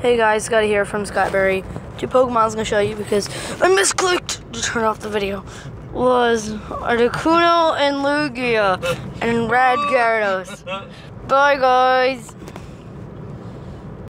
Hey guys, got here from Scott Berry Two Pokemon's gonna show you because I misclicked to turn off the video. Was Articuno and Lugia and Red Gyarados. Bye guys.